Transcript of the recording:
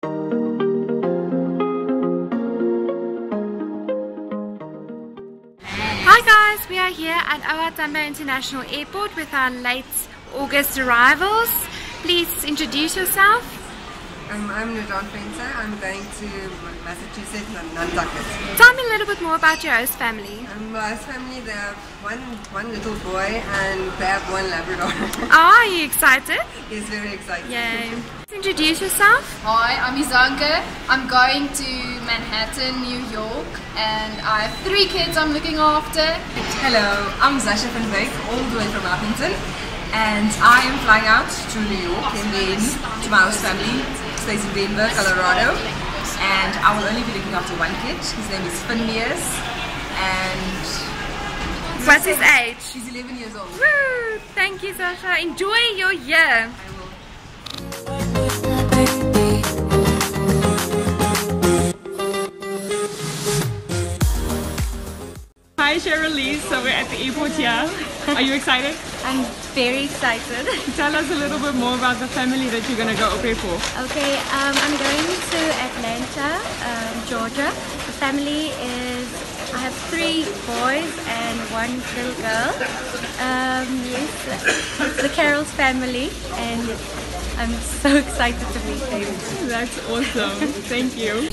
Hi guys, we are here at OR Tambo International Airport with our late August arrivals. Please introduce yourself. I'm, I'm Nudon Fenter. I'm going to Massachusetts, Nantucket. Tell me a little bit more about your host family. Um, my family, they have one, one little boy and they have one Labrador. Are you excited? He's very excited. Yay. Introduce yourself. Hi, I'm Izanka. I'm going to Manhattan, New York, and I have three kids I'm looking after. Hello, I'm Zasha van Beek, all the way from Upington, and I am flying out to New York and then to my host family, stays in Denver, Colorado, and I will only be looking after one kid. His name is Phineas, and What's his age? he's 11 years old. Woo! Thank you, Sasha. Enjoy your year. Hi Cheryl Lee, so we're at the airport here. Are you excited? I'm very excited. Tell us a little bit more about the family that you're going to au pair for. Okay, um, I'm going to Atlanta, um, Georgia. The family is, I have three boys and one little girl. Um, yes, it's the Carroll's family and I'm so excited to meet them. That's awesome. Thank you.